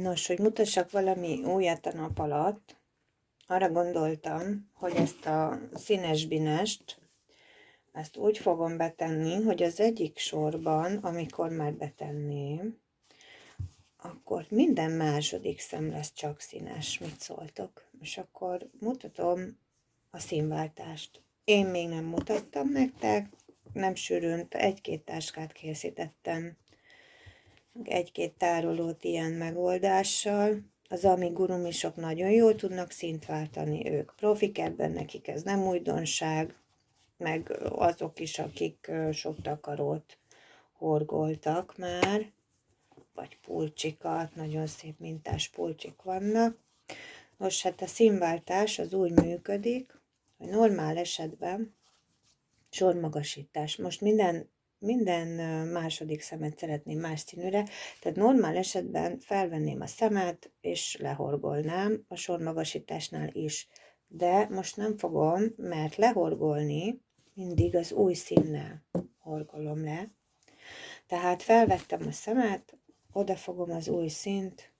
Nos, hogy mutassak valami újat a nap alatt, arra gondoltam, hogy ezt a színes binest, ezt úgy fogom betenni, hogy az egyik sorban, amikor már betenném, akkor minden második szem lesz csak színes, mit szóltok. És akkor mutatom a színváltást. Én még nem mutattam nektek, nem sűrűn, egy-két táskát készítettem egy-két tárolót ilyen megoldással. Az amigurumisok nagyon jól tudnak szint váltani, ők profik ebben, nekik ez nem újdonság, meg azok is, akik sok takarót horgoltak már, vagy pulcsikat, nagyon szép mintás pulcsik vannak. Nos, hát a színváltás az úgy működik, hogy normál esetben sormagasítás. Most minden minden második szemet szeretném más színűre, tehát normál esetben felvenném a szemet, és lehorgolnám a sormagasításnál is. De most nem fogom, mert lehorgolni mindig az új színnel horgolom le. Tehát felvettem a szemet, odafogom az új színt,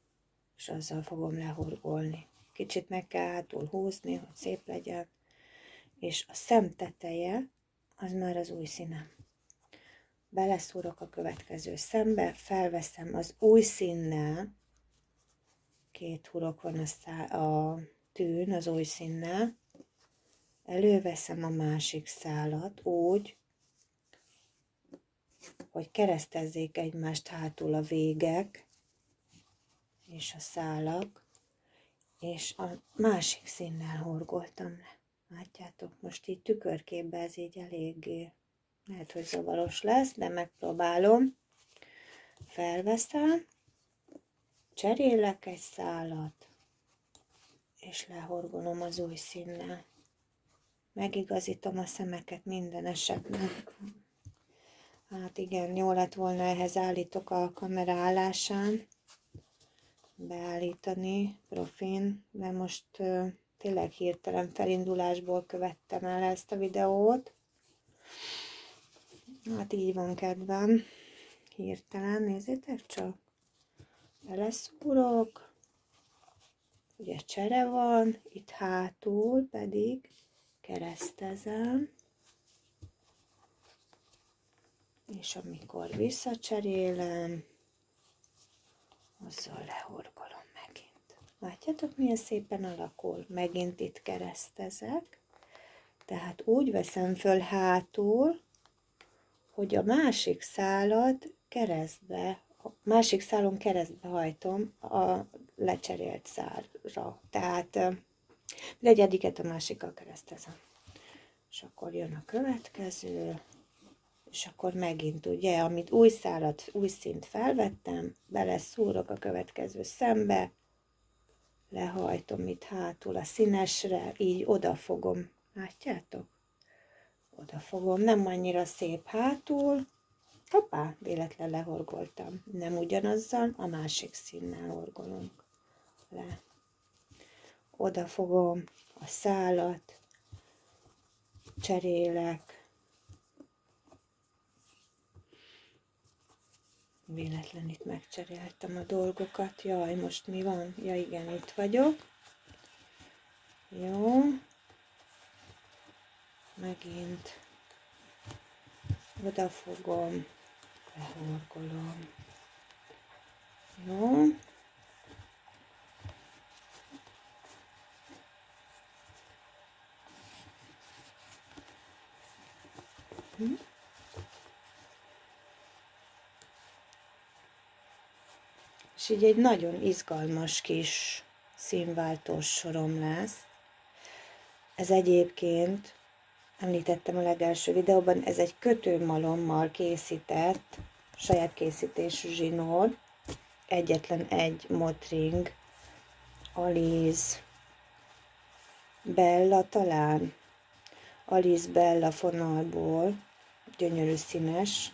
és azzal fogom lehorgolni. Kicsit meg kell hátul húzni, hogy szép legyen, és a szem teteje az már az új színem beleszúrok a következő szembe, felveszem az új színnel, két hurok van a, szá- a tűn az új színnel, előveszem a másik szálat úgy, hogy keresztezzék egymást hátul a végek és a szálak, és a másik színnel horgoltam le. Látjátok, most így tükörképbe ez így eléggé lehet, hogy zavaros lesz, de megpróbálom. Felveszem, cserélek egy szálat, és lehorgolom az új színnel. Megigazítom a szemeket minden esetben. Hát igen, jó lett volna ehhez állítok a kamera állásán beállítani profin, de most uh, tényleg hirtelen felindulásból követtem el ezt a videót. Hát így van kedvem. Hirtelen, nézzétek csak. Beleszúrok. Ugye csere van, itt hátul pedig keresztezem. És amikor visszacserélem, azzal lehorgolom megint. Látjátok, milyen szépen alakul? Megint itt keresztezek. Tehát úgy veszem föl hátul, hogy a másik szálat keresztbe, a másik szálon keresztbe hajtom a lecserélt szárra. Tehát egy a másikkal keresztezem. És akkor jön a következő, és akkor megint ugye, amit új szálat, új szint felvettem, bele szúrok a következő szembe, lehajtom itt hátul a színesre, így odafogom. Látjátok? Oda fogom, nem annyira szép hátul, hoppá, véletlen lehorgoltam. Nem ugyanazzal, a másik színnel horgolunk le. Oda fogom a szálat, cserélek, véletlen itt megcseréltem a dolgokat. Jaj, most mi van? Ja igen, itt vagyok. Jó, megint odafogom, lehorgolom. Jó. Hm. És így egy nagyon izgalmas kis színváltós sorom lesz. Ez egyébként említettem a legelső videóban, ez egy kötőmalommal készített, saját készítésű zsinór, egyetlen egy motring, Aliz Bella talán, Aliz Bella fonalból, gyönyörű színes,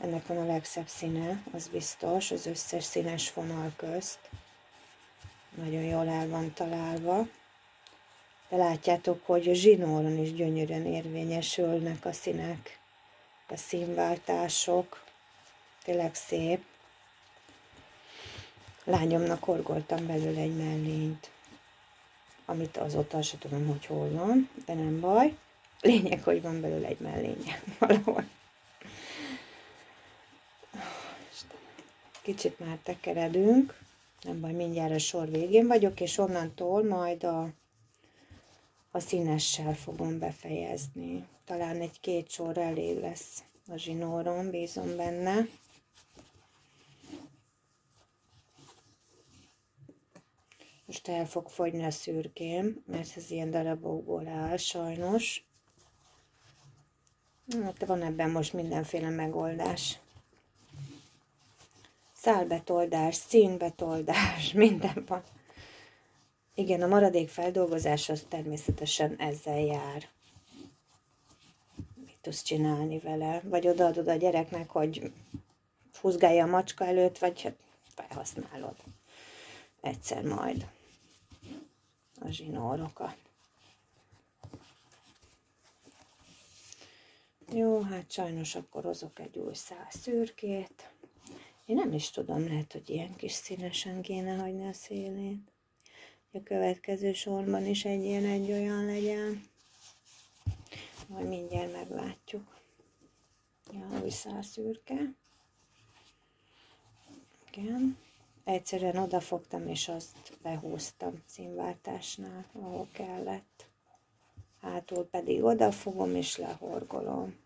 ennek van a legszebb színe, az biztos, az összes színes fonal közt. Nagyon jól el van találva. De látjátok, hogy a zsinóron is gyönyörűen érvényesülnek a színek, a színváltások. Tényleg szép. Lányomnak horgoltam belőle egy mellényt, amit azóta se tudom, hogy hol van, de nem baj. Lényeg, hogy van belőle egy mellénye valahol. Kicsit már tekeredünk, nem baj, mindjárt a sor végén vagyok, és onnantól majd a, a színessel fogom befejezni. Talán egy-két sor elég lesz a zsinóron, bízom benne. Most el fog fogyni a szürkém, mert ez ilyen darabokból áll sajnos. Hát van ebben most mindenféle megoldás. Szálbetoldás, színbetoldás, minden van. Igen, a maradék feldolgozás az természetesen ezzel jár. Mit tudsz csinálni vele? Vagy odaadod a gyereknek, hogy húzgálja a macska előtt, vagy hát felhasználod. Egyszer majd a zsinórokat. Jó, hát sajnos akkor hozok egy új szál szürkét. Én nem is tudom, lehet, hogy ilyen kis színesen kéne hagyni a szélét. A következő sorban is egy ilyen egy olyan legyen. Majd mindjárt meglátjuk. Ja, új szál szürke. Igen. Egyszerűen odafogtam, és azt behúztam színváltásnál, ahol kellett. Hátul pedig odafogom, és lehorgolom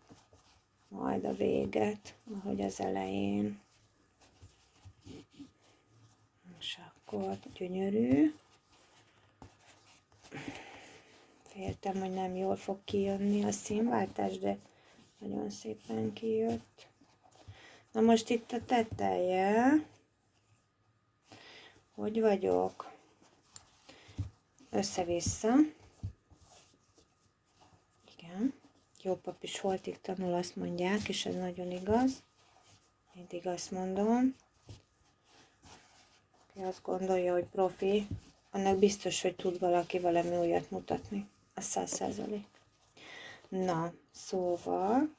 majd a véget, ahogy az elején. És akkor gyönyörű. Féltem, hogy nem jól fog kijönni a színváltás, de nagyon szépen kijött. Na most itt a teteje. Hogy vagyok? Össze-vissza. Igen. Jó pap is holtig tanul, azt mondják, és ez nagyon igaz. Mindig azt mondom. Aki azt gondolja, hogy profi, annak biztos, hogy tud valaki valami újat mutatni. A száz százalék. Na, szóval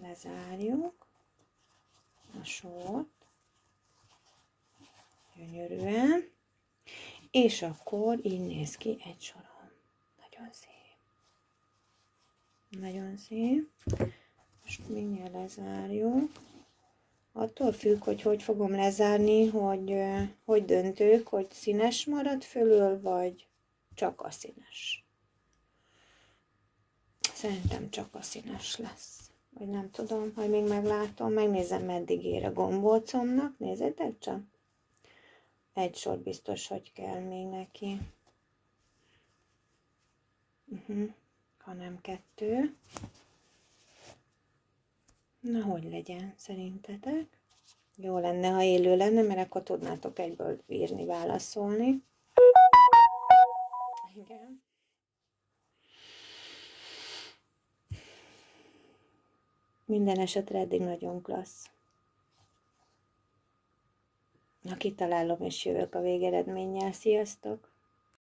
lezárjuk a sort. Gyönyörűen. És akkor így néz ki egy sorom. Nagyon szép. Nagyon szép. Most mindjárt lezárjuk. Attól függ, hogy hogy fogom lezárni, hogy hogy döntők, hogy színes marad fölül, vagy csak a színes. Szerintem csak a színes lesz. Vagy nem tudom, hogy még meglátom. Megnézem, meddig ér a gombócomnak. Nézzétek csak. Egy sor biztos, hogy kell még neki. Uh-huh hanem kettő. Na, hogy legyen szerintetek? Jó lenne, ha élő lenne, mert akkor tudnátok egyből írni, válaszolni. Igen. Minden esetre eddig nagyon klassz. Na, kitalálom és jövök a végeredménnyel. Sziasztok!